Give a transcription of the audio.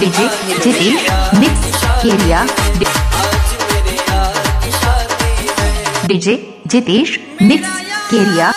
DJ Jitesh mix केरिया DJ Jitesh mix केरिया